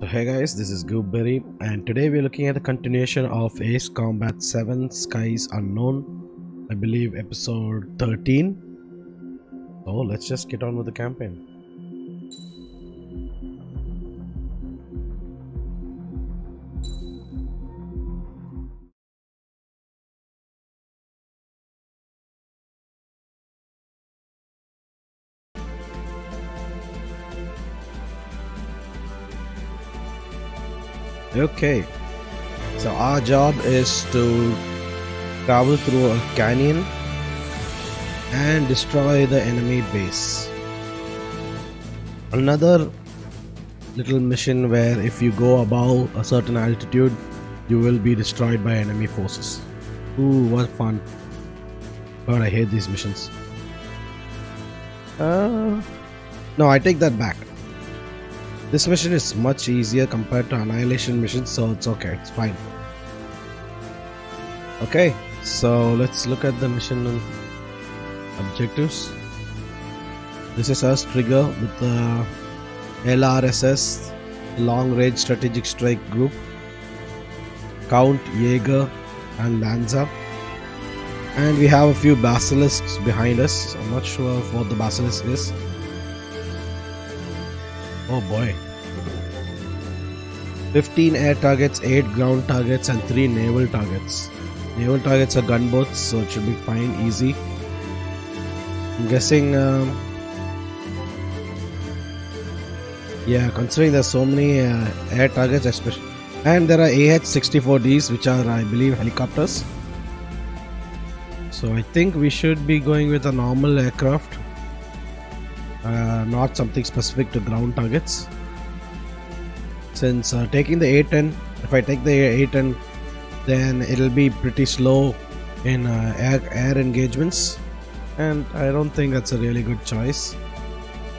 So hey guys, this is Goobberry and today we're looking at the continuation of Ace Combat 7 Skies Unknown. I believe episode 13. So let's just get on with the campaign. Okay, so our job is to travel through a canyon and destroy the enemy base. Another little mission where if you go above a certain altitude, you will be destroyed by enemy forces. Ooh, what fun! God, I hate these missions. Uh, no, I take that back. This mission is much easier compared to Annihilation missions, so it's okay, it's fine. Okay, so let's look at the mission objectives. This is us trigger with the LRSS, Long Range Strategic Strike Group, Count, Jaeger, and Lanza. And we have a few basilisks behind us. I'm not sure what the basilisk is. Oh boy. 15 air targets, 8 ground targets, and 3 naval targets. Naval targets are gunboats, so it should be fine, easy. I'm guessing. Um, yeah, considering there's so many uh, air targets, especially. And there are AH 64Ds, which are, I believe, helicopters. So I think we should be going with a normal aircraft uh, not something specific to ground targets. Since uh, taking the A10 if I take the A10 then it'll be pretty slow in uh, air, air engagements. And I don't think that's a really good choice.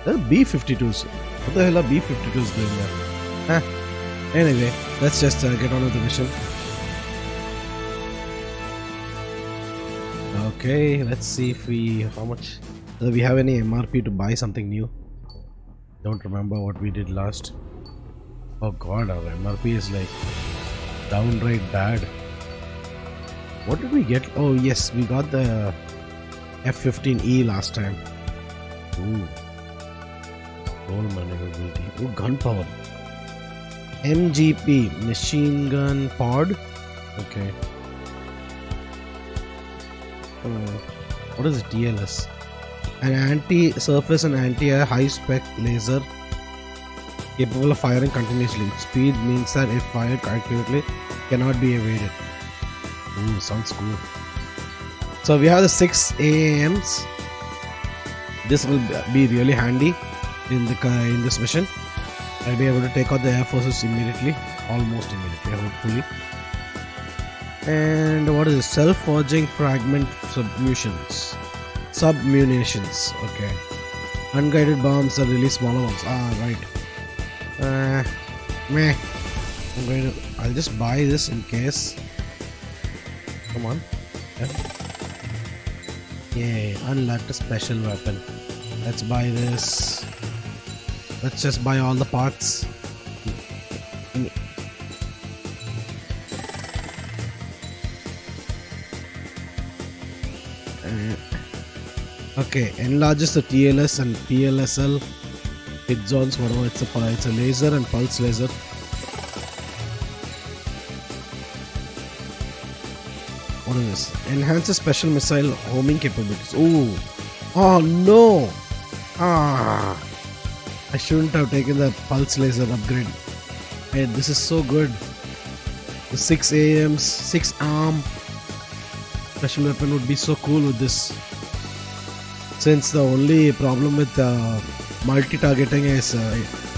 The B-52s what the hell are B-52s doing there? Huh. anyway let's just uh, get on with the mission. Okay let's see if we how much do we have any MRP to buy something new? Don't remember what we did last. Oh god, our MRP is like downright bad. What did we get? Oh yes, we got the F-15E last time. Ooh. Roll maneuverability. Ooh, gunpowder. MGP, machine gun pod. Okay. Oh, what is TLS? An anti-surface and anti-air high-spec laser capable of firing continuously. Speed means that if fired accurately, cannot be evaded. Ooh, sounds cool. So we have the six AAMs. This will be really handy in the in this mission. I'll be able to take out the air forces immediately, almost immediately, hopefully. And what is it? Self-forging fragment submunitions submunitions okay. Unguided bombs that release smaller ones. Ah right. Uh meh. I'm going to i'll just buy this in case. Come on. Yay unlocked a special weapon. Let's buy this. Let's just buy all the parts Okay, enlarges the TLS and PLSL hit zones. Whatever it's a it's a laser and pulse laser. What is this? Enhances special missile homing capabilities. Ooh, oh no! Ah, I shouldn't have taken the pulse laser upgrade. Hey, this is so good. The six AAMs, six arm special weapon would be so cool with this since the only problem with uh, multi-targeting is uh,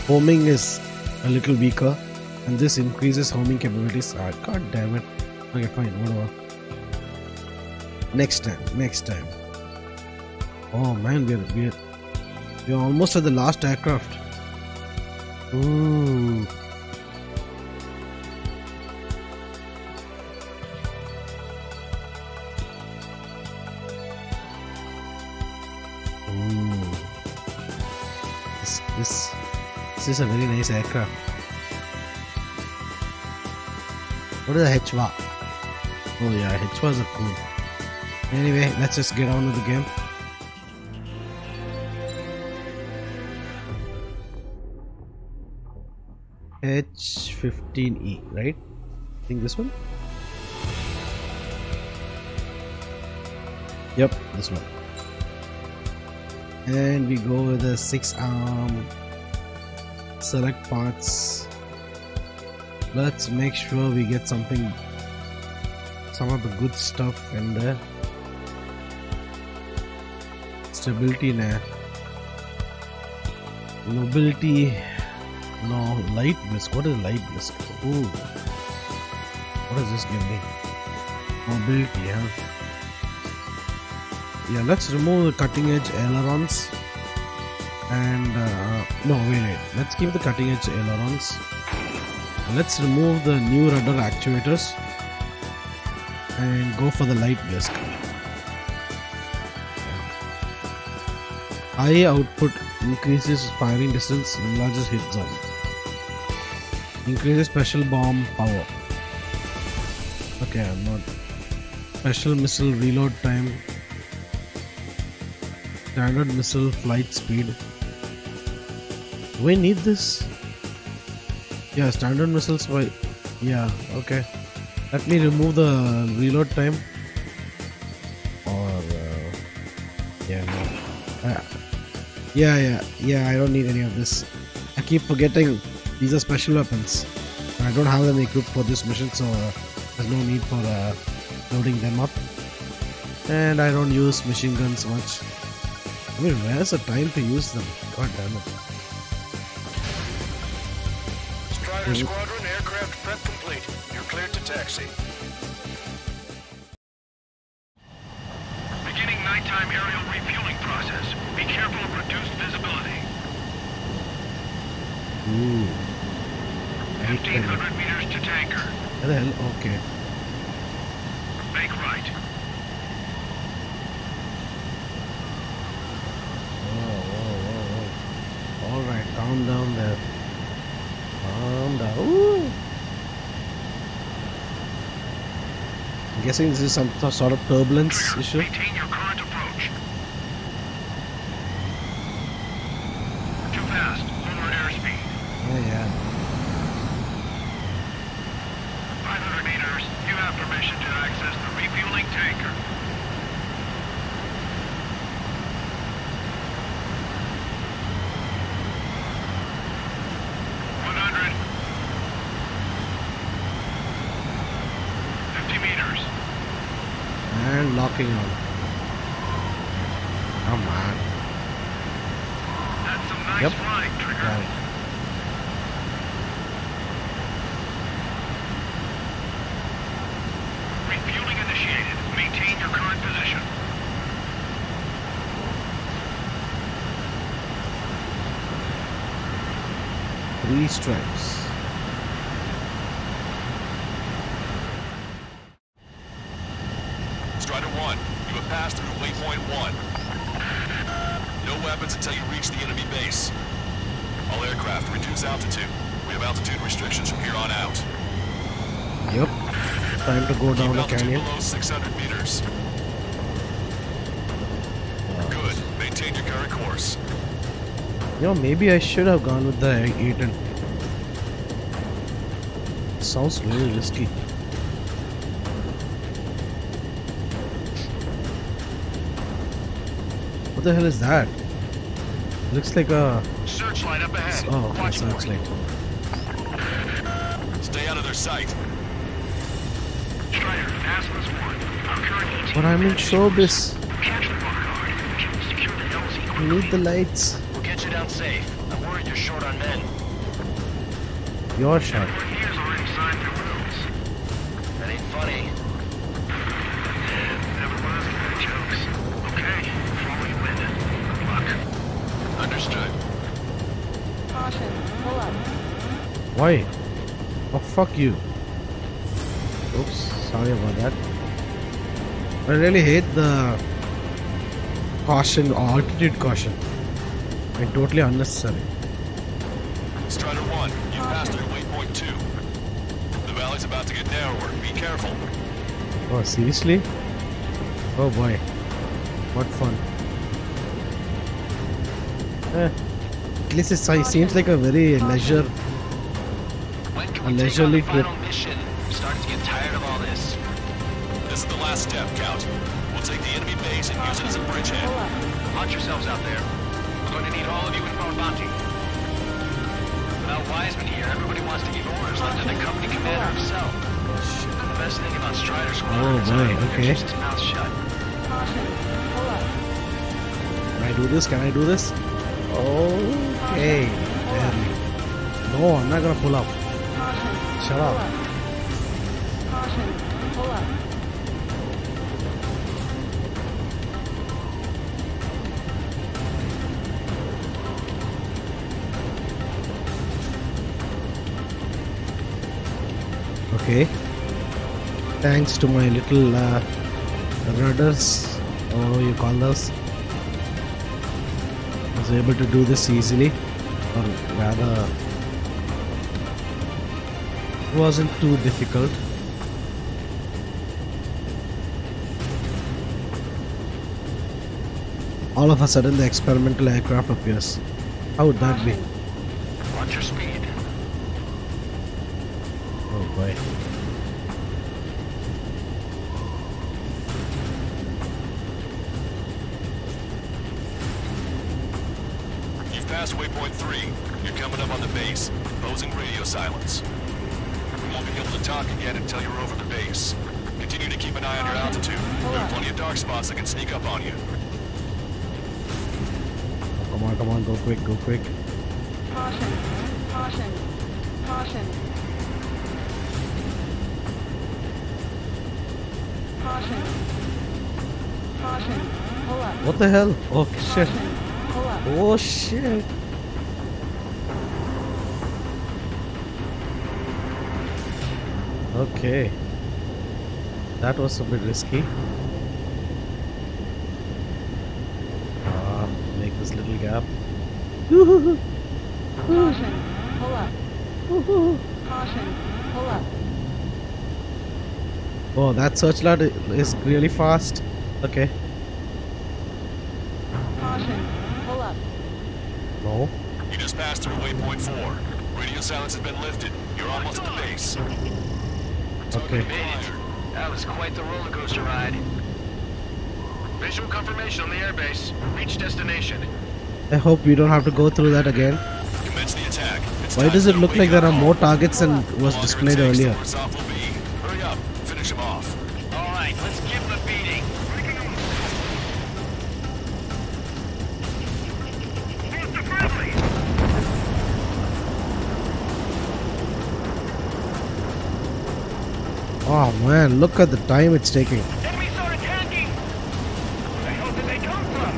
homing is a little weaker and this increases homing capabilities. Ah, god damn it. Okay fine whatever. Next time next time. Oh man we're we're we're almost at the last aircraft. Ooh This, this, this is a very nice aircraft. What is a Hwa? Oh yeah, Hwas are cool. Anyway, let's just get on with the game. H15E, right? I think this one? Yep, this one. And we go with the 6 arm. Select parts. Let's make sure we get something, some of the good stuff in there. Stability, nah. Nobility, no. Light blisk. What is light blisk? Ooh. What does this give me? Mobility, huh? Yeah, let's remove the cutting edge ailerons. And uh, no, wait, wait. Let's keep the cutting edge ailerons. Let's remove the new rudder actuators and go for the light blisk High output increases firing distance, enlarges hit zone. Increases special bomb power. Okay, I'm not. Special missile reload time. Standard missile flight speed. Do we need this? Yeah, standard missiles by. Yeah, okay. Let me remove the reload time. Or. Uh, yeah, no. Uh, yeah, yeah, yeah, I don't need any of this. I keep forgetting these are special weapons. I don't have them equipped for this mission, so uh, there's no need for uh, loading them up. And I don't use machine guns much. I mean, where's the time to use them? God damn it. Strider Squadron aircraft prep complete. You're cleared to taxi. Beginning nighttime aerial refueling process. Be careful of reduced visibility. Ooh. 1500 meters to tanker. Where the? Okay. Make right. Whoa, whoa, whoa, whoa. Alright, calm down there. Calm down. Ooh. I'm guessing this is some sort of turbulence issue. maintain your current approach. Too fast. Lower airspeed. Yeah, yeah. 500 meters. You have permission to access the refueling tanker. One hundred. Fifty meters. And locking on. Oh, Come on. That's some nice Yep. Trigger. Got it. Refueling initiated. Maintain your current position. Three stripes. Strider 1, you have passed through waypoint 1. No weapons until you reach the enemy base. All aircraft, reduce altitude. We have altitude restrictions from here on out. Yep. Time to go down Keep the canyon. below 600 meters. Good. Maintain your current course. You know, maybe I should have gone with the Eden. Sounds really risky. What the hell is that? Looks like a. Searchlight up ahead. Oh, okay, Watch so for it's it. like. Stay out of their sight. But I'm in showbiz. Catch the the LZ I quickly. need the lights. We'll get you down safe. I'm worried you're short on men. Your shot. Everyone here's already signed their wills. That ain't funny. Never was good at jokes. Okay, before we win. Good luck. Understood. Caution, pull up. Why? Oh, fuck you. Oops, sorry about that. I really hate the caution altitude caution. Like totally unnecessary. Strider 1, you passed through waypoint 2. The valley's about to get narrower. Be careful. Oh, seriously? Oh boy. What fun. Eh, at least it seems like a very leisure. A we take on leisurely trip. Enemy base and use it as a bridgehead. Pull up. Launch yourselves out there. We're going to need all of you in Farbanti. Without Wiseman here, everybody wants to give orders left to the company commander himself. The best thing about Strider Squad Oh, is boy, how he okay. keeps his mouth shut. Caution. Up. Can I do this? Can I do this? Okay. Barely. No, I'm not gonna pull up. Shut up. up. Caution. Pull up. Okay. Thanks to my little uh, rudders, or you call those, I was able to do this easily, or rather, wasn't too difficult. All of a sudden, the experimental aircraft appears. How would that be? Watch your speed. Boy. You've passed waypoint 3. You're coming up on the base. Posing radio silence. We won't be able to talk again until you're over the base. Continue to keep an eye on your altitude. There are plenty of dark spots that can sneak up on you. Come on, come on, go quick, go quick. Caution. Caution. Caution. What the hell? Oh shit. Caution. Pull up. Oh shit. Okay. That was a bit risky. Ah, make this little gap. Caution. Pull up. Caution. Pull up. Oh, that searchlight is really fast. Okay. Caution. Pull up. No. You just passed through waypoint 4. Radio silence has been lifted. You're almost at the base. Okay. That was quite the roller coaster ride. Visual confirmation on the airbase. Reach destination. I hope we don't have to go through that again. Commence the attack. It's Why does it look like there are more targets than was The longer it displayed earlier? Oh man, look at the time it's taking. Enemies are attacking! Where the hell did they come from?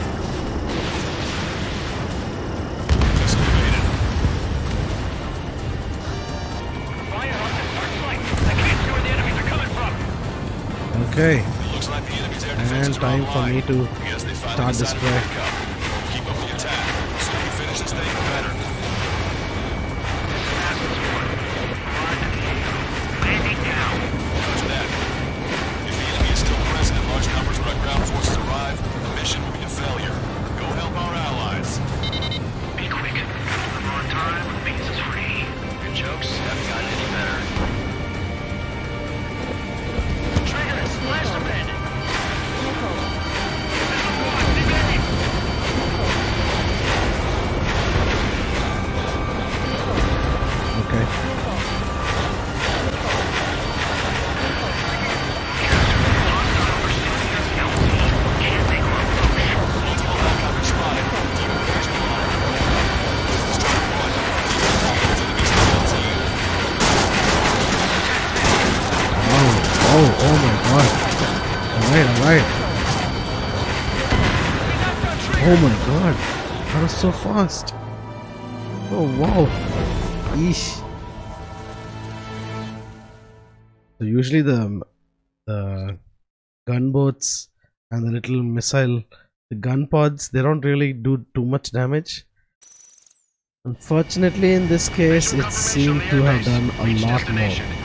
Oh my god. That was so fast. Oh wow. Yeesh. So usually the um, the gunboats and the little missile the gun pods they don't really do too much damage. Unfortunately in this case it seemed to have done a lot more.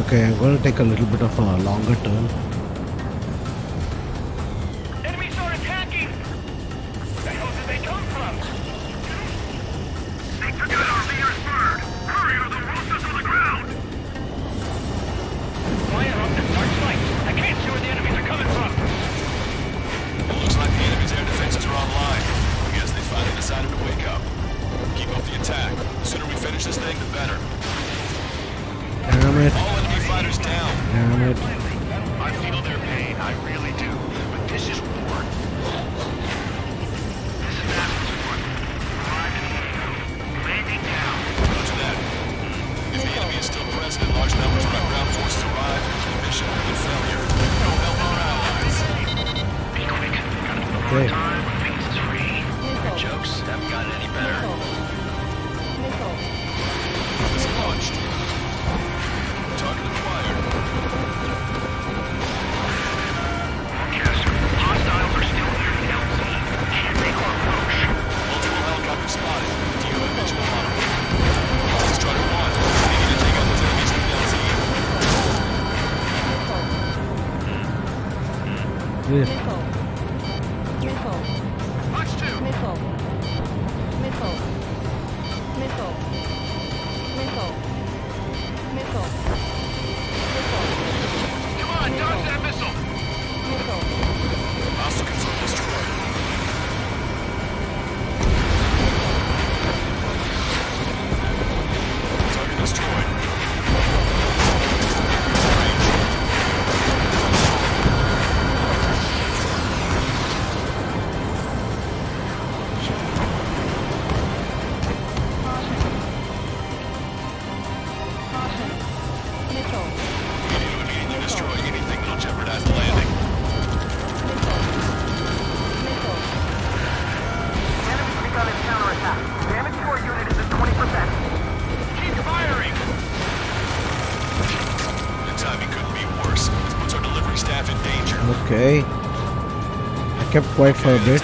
Okay, I'm going to take a little bit of a longer turn. Gotta Quiet for a bit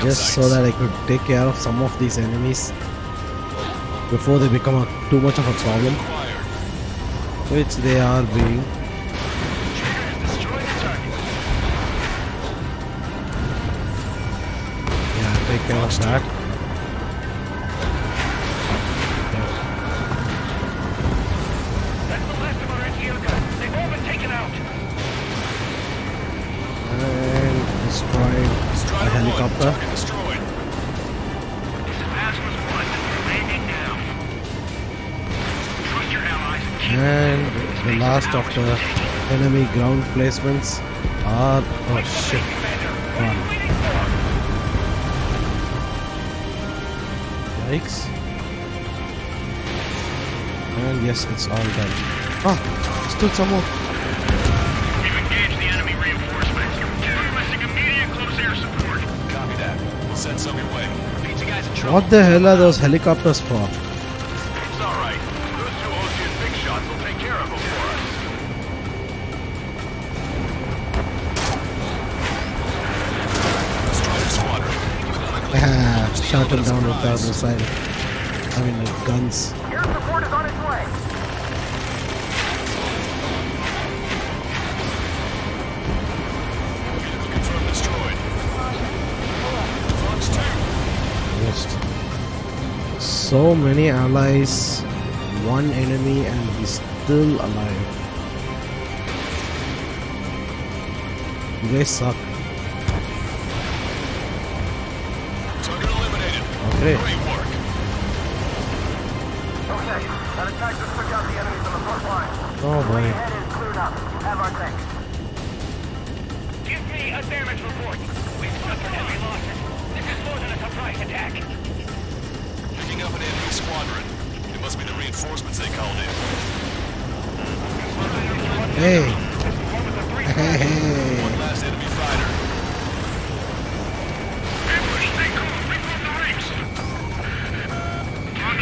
just so that I could take care of some of these enemies before they become a, too much of a problem, which they are being. Yeah, take care of that. Of the enemy ground placements are. Oh shit. Gone. Yikes. And yes, it's all done. Ah, still some more. We've engaged the enemy reinforcements. We're requesting immediate close air support. Copy that. We'll send some your way. Pizza guy's in trouble. What the hell are those helicopters for? Shot him down with other side. I mean, like guns. Air support on its way. Confirmed destroyed. Fox 2. Just so many allies, one enemy, and he's still alive. Guys suck. Eliminated. Okay. Great work. Okay, that attack just took out the enemies on the front line. Oh boy. Head is cleared up. Have our thanks. Give me a damage report. We've suffered heavy losses. This is more than a surprise attack. Picking up an enemy squadron. It must be the reinforcements they called in. Hey. Hey. One last enemy fighter.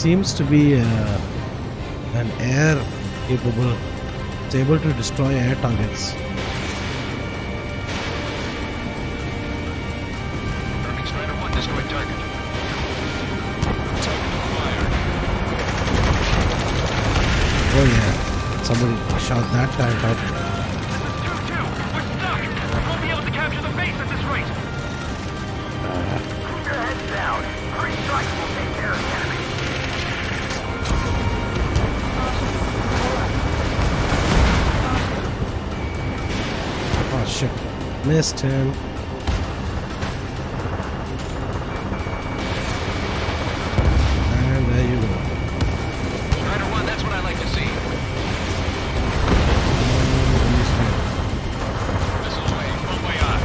Achieved air superiority. Seems to be uh, an air capable. It's able to destroy air targets. Perfect Strider 1 destroyed target. Target acquired. Oh yeah, somebody shot that tank up. Missed him. And there you go. Strider 1, that's what I like to see. Missiles away. One way on.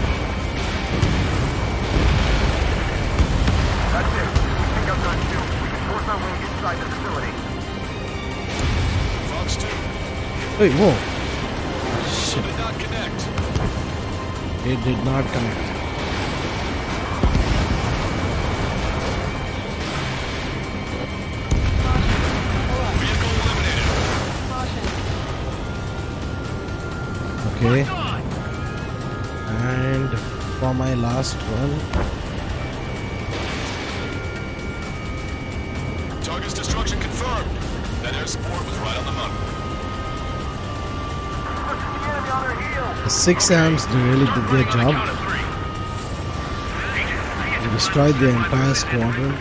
That's it. We pick up nine two. We can force our way inside the facility. Fox 2, Wait, whoa! Did not connect. Okay. And for my last run, Target's destruction confirmed. That air support was right on the money. The enemy on their heels. the six amps they really did their job. Count of three. They destroyed the entire squadron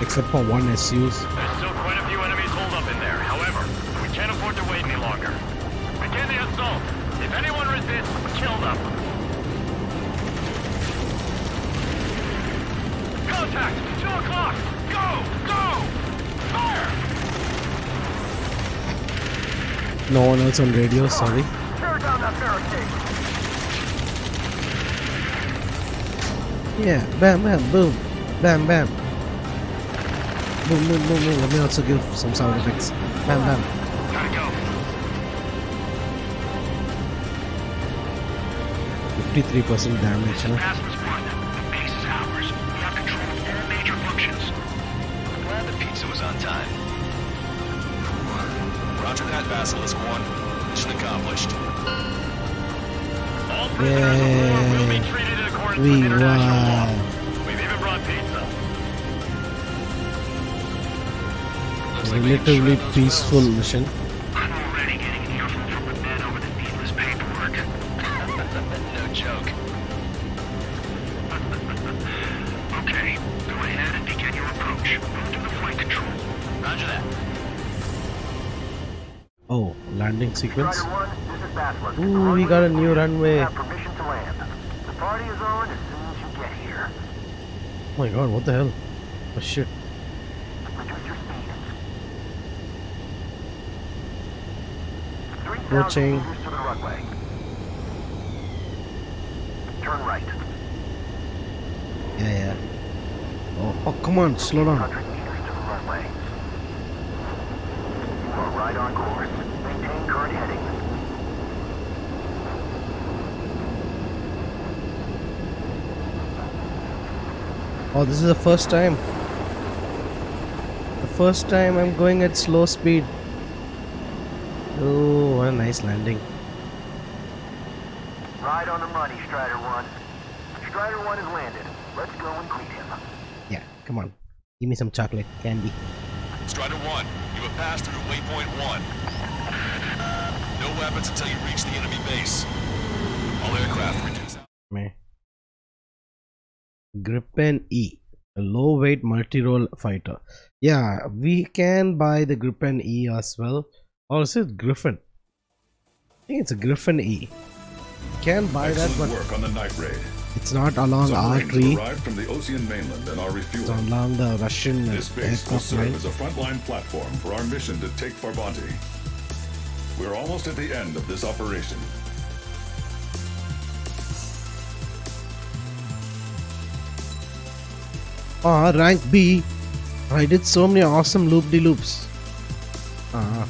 except for one SUs. There's still quite a few enemies Yeah, bam, bam, boom, bam, bam. Boom, boom, boom, boom. Let me also give some sound effects. Bam, bam. Gotta go. 53% damage, huh? Basilisk 1. Mission accomplished. All prisoners of war will be treated in We international law. won. We've even brought pizza. Looks like Relatively peaceful rails. mission. I'm already getting an earful from the men over the needless paperwork. no joke. Okay, go ahead and begin your approach. Move to the flight control. Roger that. Oh, landing sequence. Strider 1, this is Basilisk. Ooh, we got a new runway. You have permission to land. The party is on as soon as you get here. Oh my god, what the hell? Oh shit. Reduce your speed. 3,000 meters to the runway. Turn right. Yeah, yeah. Oh, oh come on, slow down. 100 meters to the runway. You are right on course. Maintain current heading. Oh, this is the first time. The first time I'm going at slow speed. Oh, what a nice landing. Ride on the money, Strider 1. Strider 1 has landed. Let's go and greet him. Yeah, come on. Give me some chocolate candy. Strider 1, you have passed through waypoint 1. No weapons until you reach the enemy base. All aircraft reduce out. Meh. Gripen E, a low weight multi role fighter. Yeah, we can buy the Gripen E as well. Or is it Griffin? I think it's a Griffin E. Can buy that, but work on the night raid. It's not along our Submarines tree. arrived from the Osean mainland and are It's along the Russian uh, This base will serve line. as a frontline platform for our mission to take Farbanti. We're almost at the end of this operation. Ah, rank B. I did so many awesome loop de loops. Ah.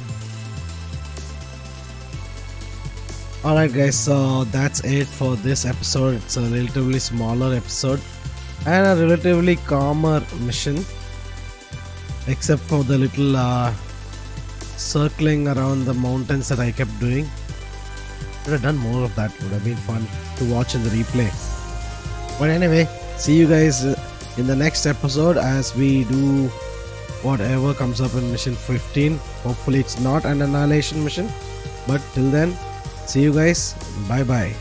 Alright, guys, so that's it for this episode. It's a relatively smaller episode and a relatively calmer mission, except for the little uh, circling around the mountains that I kept doing. Should have done more of that, would have been fun to watch in the replay. But anyway, see you guys in the next episode as we do whatever comes up in mission 15. Hopefully, it's not an annihilation mission. But till then, see you guys. Bye bye.